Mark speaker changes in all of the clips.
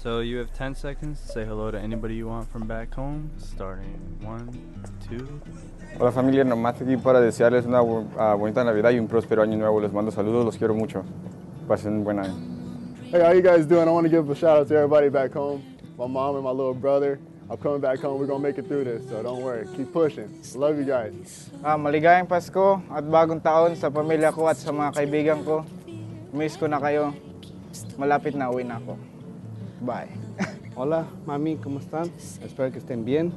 Speaker 1: So you have 10 seconds to say hello to anybody you want from back home, starting one, two.
Speaker 2: Hola familia, nomás aquí para desearles una bu- ah, bonita Navidad y un próspero año nuevo. Les mando saludos, los quiero mucho. Pasen un buen año.
Speaker 3: Hey, how you guys doing? I want to give a shout out to everybody back home. My mom and my little brother. I'm coming back home. We're gonna make it through this, so don't worry. Keep pushing. Love you guys.
Speaker 4: Ah, maligayang Pasko at bagong taon sa pamilya ko at sa mga kaibigan ko. Miss ko na kayo. Malapit na uwi na ako. Bye.
Speaker 5: Hola, mami, ¿cómo están? Espero que estén bien.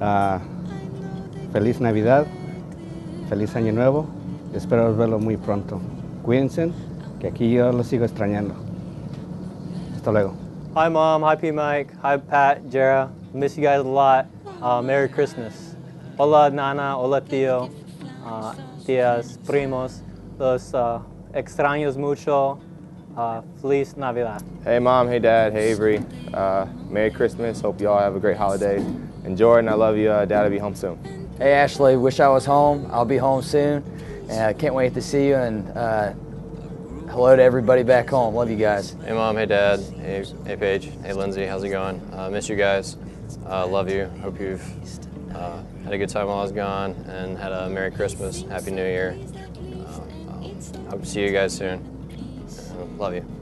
Speaker 5: Ah, feliz Navidad, feliz Año Nuevo. Espero verlo muy pronto. Cuídense, que aquí yo los sigo extrañando. Hasta luego.
Speaker 6: Hi, Mom. Hi, P. Mike. Hi, Pat, Jera. Miss you guys a lot. Uh, Merry Christmas. Hola, Nana. Hola, Tío. Uh, tías, primos. Los extraños mucho. Uh, Feliz Navidad.
Speaker 7: Hey mom, hey dad, hey Avery. Uh, Merry Christmas. Hope you all have a great holiday. And Jordan, I love you. Uh, dad will be home soon.
Speaker 8: Hey Ashley, wish I was home. I'll be home soon. And I can't wait to see you and uh, hello to everybody back home. Love you guys.
Speaker 9: Hey mom, hey dad, hey, hey Paige, hey Lindsay, how's it going? Uh, miss you guys. Uh, love you. Hope you've uh, had a good time while I was gone and had a Merry Christmas, Happy New Year. Hope to see you guys soon. Love you.